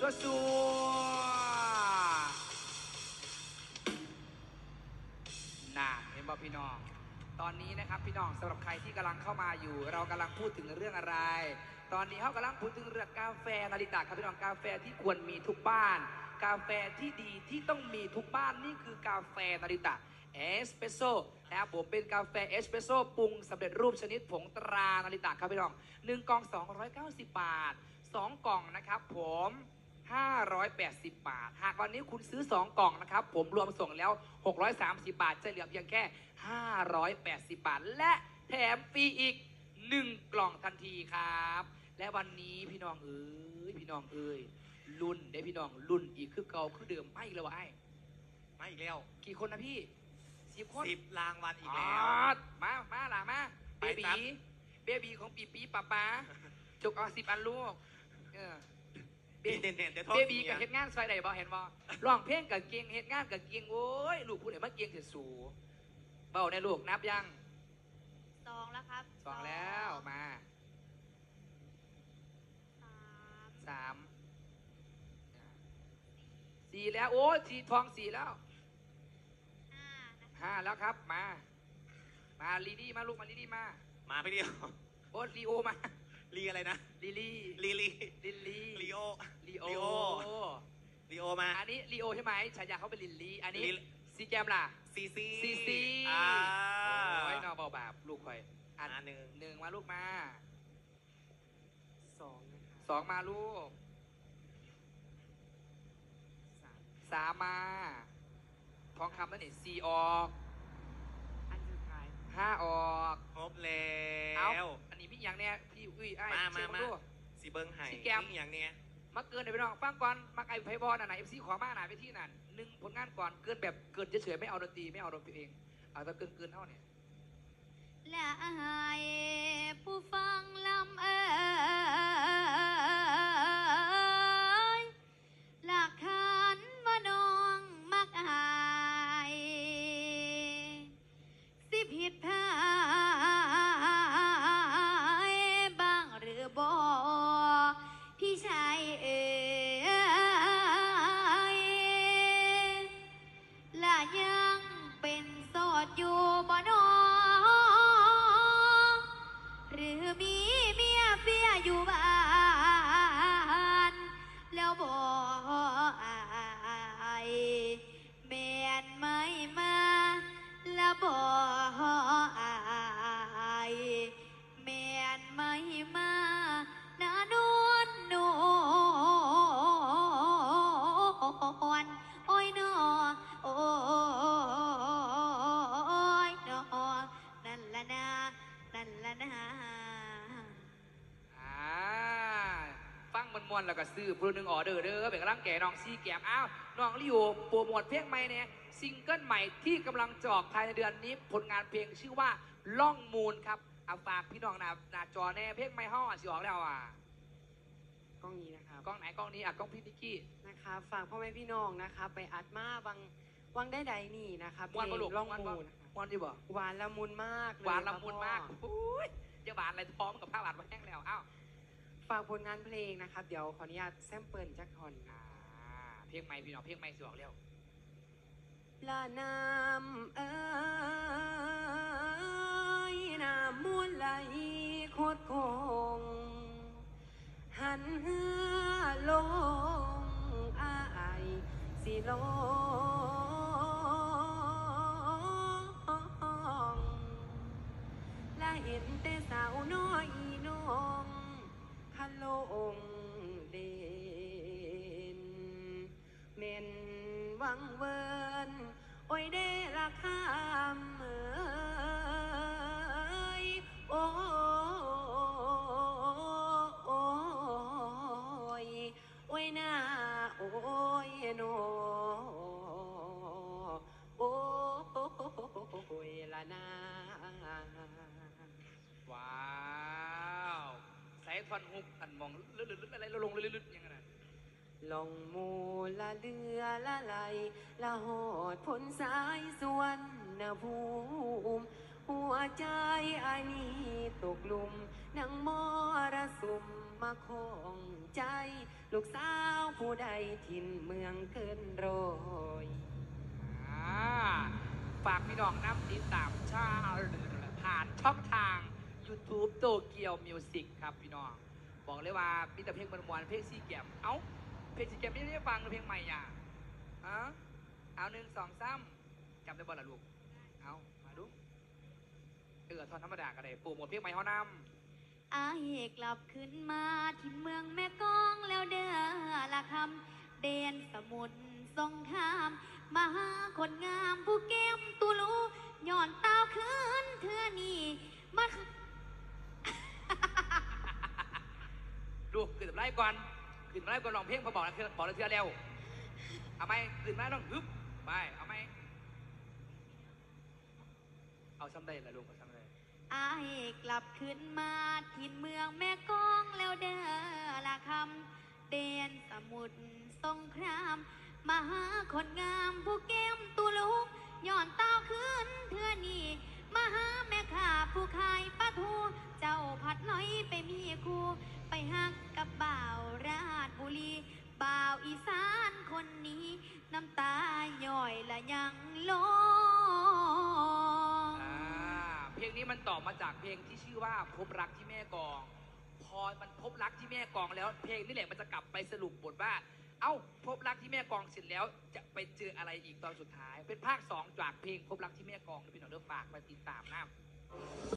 สัวสัวน่าเห็นบ่พี่น้อง ตอนนี้นะครับพี่น้องสำหรับใครที่กำลังเข้ามาอยู่ เรากำลังพูดถึงเรื่องอะไร ตอนนี้เขากำลังพูดถึงเรื่องกาแฟนาริตะครับพี่น้องกาแฟที่ควรมีทุกบ้าน กาแฟที่ดีที่ต้องมีทุกบ้านนี่คือกาแฟนาริตะเอสเปรสโซ่นะครับผมเป็นกาแฟเอสเปรสโซ่ปรุงสำเร็จรูปชนิดผงตรานาริตะครับพี่น้องหนึ่งกล่อง 290 บาท 2 กล่องนะครับผม 580 บาท หากวันนี้คุณซื้อ 2 กล่องนะครับ ผมรวมส่งแล้ว 630 บาท จะเหลือเพียงแค่ 580 บาท และแถมฟรีอีก 1 กล่องทันทีครับ และวันนี้พี่น้องเอ้ยพี่น้องเอ้ยรุ่นได้พี่น้องรุ่นอีกคือเก่าคือเดิมไม่แล้ววะไอ้มาอีกแล้วกี่คนนะพี่สิบคนสิบรางวัลอีกแล้วอ๋อมา มาล่ะมา เบไปครับีบเบบีของปีปีป๊าป๊าจกเอาสิบอันลูก เออเบเด่นเด่นๆเดี๋ยวโทษเบบีเมียกับเฮ็ดงานซอยใดบ่เห็นบ่ร้องเพลงกับเก่งเฮ็ดงานกับเก่งโอ้ยลูกผู้ใดมาเก่งเถิดสูเบ้าในลูกนับยังสองแล้วครับสองแล้วมาสามสามสี่แล้วโอ้ยสีทองสี่แล้วห้านะคะห้าแล้วครับมา มาลีดี้มาลูกมาลีดี้มา มาพี่เดียวโอ้ลีโอมาลีอะไรนะลิลี่ลีลีลิลลี่ลีโอลี โอลีโอ ลีโอมา อันนี้ลีโอใช่ไหมฉายาเขาเป็นลิลลี่อันนี้ลิล ซีแกมล่ะ ซีซีซีซี อ่าโอ้ยนอเบาแบบลูกคอยอันอ่าหนึ่งหนึ่งมาลูกมาสองนะคะสองมาลูกสามสามมาทองคำนั่นนี่สี่ออกอันสุดท้ายห้าออก ครบแล้เอ้าว อันนี้พี่ยังเนี่ยพี่อุ้ยไอ้มาเช็คมามา ดู สีเบิ้งไห่สีแกมนี่อย่างเนี้ย มาเกินเดี๋ยวไปน้องฟังก่อนมาไอ้ไพบอลน่ะไหนเอฟซีขอมาหน่อยไปที่นั่นหนึ่งผลงานก่อนเกินแบบเกินเฉยๆไม่เอาดนตรีไม่เอาดนตรีเองเอาแต่เกินเกินๆเท่าเนี่ยและให้ผู้ฟังลำเออ มันมวนๆแล้วก็ซื้อผู้หนึ่งออเดอร์เด้อเป็นกำลังแก่น้องซีแกมอ้าวน้องลิโอโปรโมทเพลงใหม่เนี่ยซิงเกิลใหม่ที่กำลังจะออกภายในเดือนนี้ ผลงานเพลงชื่อว่าล่องมูลครับเอาฝากพี่น้องหนาหนาจอแน่เพลงไม่ห่อสิออกแล้วอะกล้องนี้นะครับกล้องไหนกล้องนี้อะกล้องพี่นิกกี้ นะคะฝากพ่อแม่พี่น้องนะคะ ไปอัดมาวังวังได้ใดนี่นะคะมวนเพมาลลูกงล่องมวนบ่มูนะคะมวนดีบ่หวานละมุนมากเลยหวานละครับมุนมากพ่อ อุ้ยจะหวานอะไรท้องกับผ้าหวานมาแห้งแล้วอ้าว ฝากผลงานเพลงนะครับ เดี๋ยวขออนุญาตแซมเปิลจักคอนอ่าเพลงใหม่พี่น้องเพลงใหม่สิออกแล้วลาน้ำเอ้ยน้ำมูลไหลโคตรคง หันเหือลงอายสิลงและเห็นแต่สาวน้อยน้องคัน ลงเด่นเม่นวังเวินโอ้ยเดราคำ ทอนฮุกอันมองลึดๆอะไรลงลึดๆยังไงนะลองมูละเรือละไหลละหอดพ้นสายส่วนนาภูมิหัวใจอันนี้ตกหลุมนังมรสุมมาคองใจ ลูกสาวผู้ใดถิ่นเมืองเกินร้อยอ่าฝากพี่น้องน้ำติดตามชาผ่านช่องทาง YouTube โตเกียวมิวสิกครับพี่น้อง บอกเลยว่ามีแต่เพลงมวนๆเพลงซีแกมเอ้า เพลงซีแกมไม่ได้ฟังเพลงใหม่อะอะเอาหนึ่งสองสามจำได้บ่ล่ะลูก เอามาดูเออทอนธรรมดาก็ได้ปูหมดเพลงใหม่เขานำอายกลับขึ้นมาที่เมืองแม่กองแล้วเด้อละคำเดนสมุนทรงคราม มาหาคนงามผู้แก้มตุลูย้อนต ล่ก่อนขึ้นมาไล่ก่อนลองเพลงพอบอกแล้วบอกแล้วเธอเร็วเอาไหมขึ้นมาต้องฮึบไปเอาไหมเอาซ้ำได้ละลูกเอาซ้ำได้อายกลับขึ้นมาที่นเมืองแม่กองแล้วเด้อละคำเดนสมุทรสงครามมาหาคนงามผู้แก้มตุลูย้อนเต้าขึ้นเทือนี้มาหาแม่ข้าผู้ขายปลาทู เจ้าผัดลอยไปมีคู่ ไปหักกับบ่าวราชบุรี บ่าวอีสานคนนี้ น้ำตาย่อยละยังลง อ่าเพลงนี้มันต่อมาจากเพลงที่ชื่อว่าพบรักที่แม่กอง พอมันพบรักที่แม่กองแล้ว เพลงนี่แหละมันจะกลับไปสรุปบทว่า เอ้าพบรักที่แม่กองเสร็จแล้วจะไปเจออะไรอีกตอนสุดท้าย เป็นภาคสองจากเพลงพบรักที่แม่กองนะพี่น้องเด้อฝากไปติดตามนะ